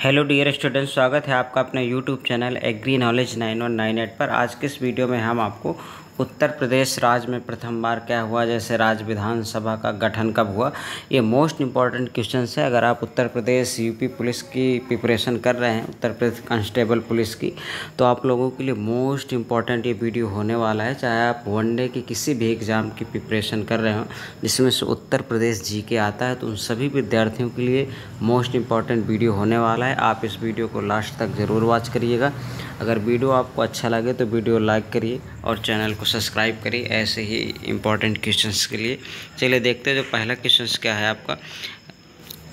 Hello dear students, स्वागत है आपका अपने YouTube channel agri knowledge nine one nine eight पर। आज के इस वीडियो में हम आपको उत्तर प्रदेश राज्य में प्रथम बार क्या हुआ? जैसे राज्य विधानसभा का गठन कब हुआ? ये मोस्ट इंपॉर्टेंट क्वेश्चन है। अगर आप उत्तर प्रदेश यूपी पुलिस की प्रिपरेशन कर रहे हैं, उत्तर प्रदेश कांस्टेबल पुलिस की तो आप लोगों के लिए मोस्ट इंपॉर्टेंट ये वीडियो होने वाला है। चाहे आप वनडे की किसी भी एग्ज़ाम की प्रिपरेशन कर रहे हो, जिसमें से उत्तर प्रदेश जी के आता है तो उन सभी विद्यार्थियों के लिए मोस्ट इंपॉर्टेंट वीडियो होने वाला है। आप इस वीडियो को लास्ट तक ज़रूर वॉच करिएगा। अगर वीडियो आपको अच्छा लगे तो वीडियो लाइक करिए और चैनल को सब्सक्राइब करिए, ऐसे ही इम्पोर्टेंट क्वेश्चंस के लिए। चलिए देखते हैं जो पहला क्वेश्चन क्या है आपका।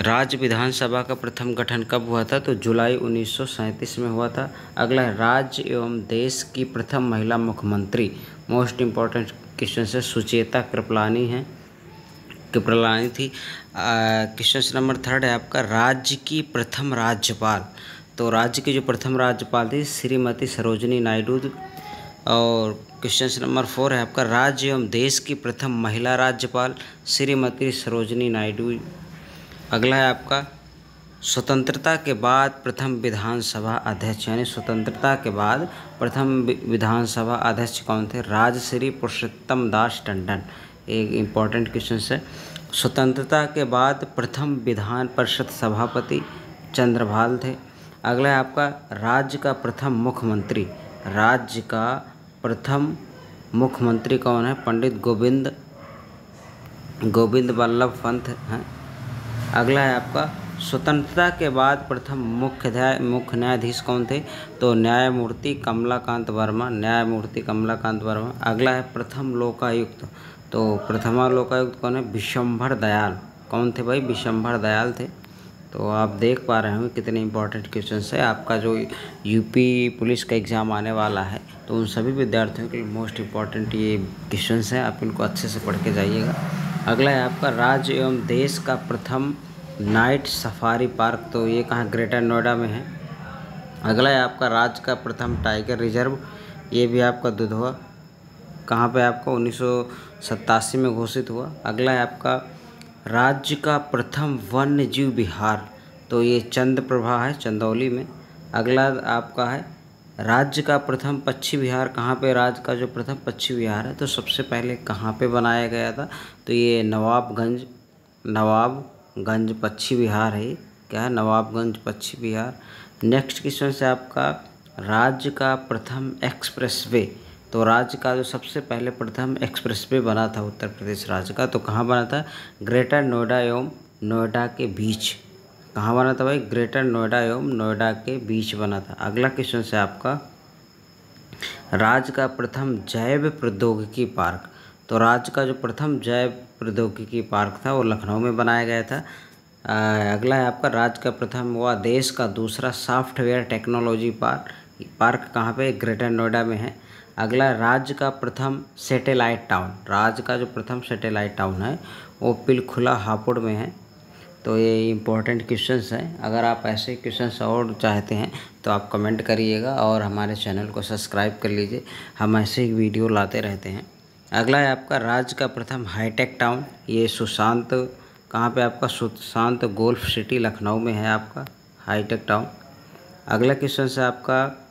राज्य विधानसभा का प्रथम गठन कब हुआ था? तो जुलाई उन्नीस सौ सैंतीस में हुआ था। अगला राज्य एवं देश की प्रथम महिला मुख्यमंत्री। मोस्ट इंपॉर्टेंट क्वेश्चन है, सुचेता कृपलानी है, कृपलानी थी। क्वेश्चन नंबर थर्ड है आपका, राज्य की प्रथम राज्यपाल। तो राज्य की जो प्रथम राज्यपाल थी, श्रीमती सरोजनी नायडू और क्वेश्चन नंबर फोर है आपका, राज्य एवं देश की प्रथम महिला राज्यपाल, श्रीमती सरोजनी नायडू। अगला है आपका, स्वतंत्रता के बाद प्रथम विधानसभा अध्यक्ष, यानी स्वतंत्रता के बाद प्रथम विधानसभा अध्यक्ष कौन थे? राजश्री पुरुषोत्तम दास टंडन। एक इंपॉर्टेंट क्वेश्चन है। स्वतंत्रता के बाद प्रथम विधान परिषद सभापति चंद्रभाल थे। अगला है आपका राज्य का प्रथम मुख्यमंत्री। राज्य का प्रथम मुख्यमंत्री कौन है? पंडित गोविंद गोविंद वल्लभ पंत हैं। अगला है आपका स्वतंत्रता के बाद प्रथम मुख्य मुख्य न्यायाधीश कौन थे? तो न्यायमूर्ति कमलाकांत वर्मा, न्यायमूर्ति कमलाकांत वर्मा। अगला है प्रथम लोकायुक्त। तो प्रथमा लोकायुक्त कौन है? विशंभर दयाल। कौन थे भाई? विशंभर दयाल थे। तो आप देख पा रहे होंगे कितने इंपॉर्टेंट क्वेश्चन है। आपका जो यूपी पुलिस का एग्ज़ाम आने वाला है तो उन सभी विद्यार्थियों के लिए मोस्ट इंपॉर्टेंट ये क्वेश्चन हैं। आप इनको अच्छे से पढ़ के जाइएगा। अगला है आपका, राज्य एवं देश का प्रथम नाइट सफारी पार्क तो ये कहाँ ग्रेटर नोएडा में है। अगला है आपका, राज्य का प्रथम टाइगर रिज़र्व ये भी आपका दुधवा। कहाँ पे आपका, उन्नीस सौ सत्तासी में घोषित हुआ। अगला है आपका राज्य का प्रथम वन्य जीव विहार। तो ये चंद प्रभा है, चंदौली में। अगला आपका है, राज्य का प्रथम पक्षी विहार। कहाँ पे राज्य का जो प्रथम पक्षी विहार है? तो सबसे पहले कहाँ पे बनाया गया था? तो ये नवाबगंज नवाबगंज पक्षी विहार है क्या है? नवाबगंज पक्षी विहार। नेक्स्ट क्वेश्चन से आपका, राज्य का प्रथम एक्सप्रेस वे तो राज्य का जो सबसे पहले प्रथम एक्सप्रेसवे बना था उत्तर प्रदेश राज्य का तो कहाँ बना था? ग्रेटर नोएडा एवं नोएडा के बीच। कहाँ बना था भाई? ग्रेटर नोएडा एवं नोएडा के बीच बना था। अगला क्वेश्चन से आपका राज्य का प्रथम जैव प्रौद्योगिकी पार्क। तो राज्य का जो प्रथम जैव प्रौद्योगिकी पार्क था वो लखनऊ में बनाया गया था। आ, अगला है आपका राज्य का प्रथम हुआ देश का दूसरा सॉफ्टवेयर टेक्नोलॉजी पार्क। पार्क कहाँ पे? ग्रेटर नोएडा में है। अगला राज्य का प्रथम सेटेलाइट टाउन राज्य का जो प्रथम सेटेलाइट टाउन है, वो पिलखुला हापुड़ में है। तो ये इम्पोर्टेंट क्वेश्चंस हैं। अगर आप ऐसे क्वेश्चंस और चाहते हैं तो आप कमेंट करिएगा और हमारे चैनल को सब्सक्राइब कर लीजिए। हम ऐसे ही वीडियो लाते रहते हैं। अगला है आपका राज्य का प्रथम हाईटेक टाउन ये सुशांत, कहाँ पे आपका सुशांत गोल्फ सिटी लखनऊ में है आपका हाईटेक टाउन अगला क्वेश्चन है आपका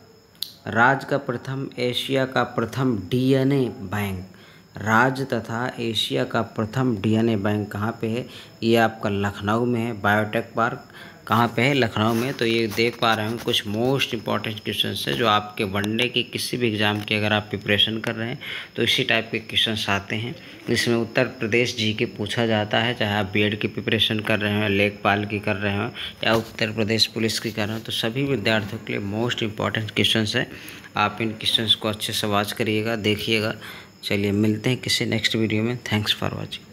राज्य का प्रथम, एशिया का प्रथम डीएनए बैंक। राज तथा एशिया का प्रथम डीएनए बैंक कहाँ पे है? ये आपका लखनऊ में है, बायोटेक पार्क। कहाँ पे है? लखनऊ में। तो ये देख पा रहे हैं कुछ मोस्ट इंपॉर्टेंट क्वेश्चन है जो आपके वनडे के किसी भी एग्ज़ाम की अगर आप प्रिपरेशन कर रहे हैं तो इसी टाइप के क्वेश्चन आते हैं। जिसमें उत्तर प्रदेश जी के पूछा जाता है, चाहे आप बी की प्रिपरेशन कर रहे हो, लेखपाल की कर रहे हो, या उत्तर प्रदेश पुलिस की कर रहे हो तो सभी विद्यार्थियों के लिए मोस्ट इंपॉर्टेंट क्वेश्चन है। आप इन क्वेश्चन को अच्छे से वॉच करिएगा, देखिएगा। चलिए मिलते हैं किसी नेक्स्ट वीडियो में। Thanks for watching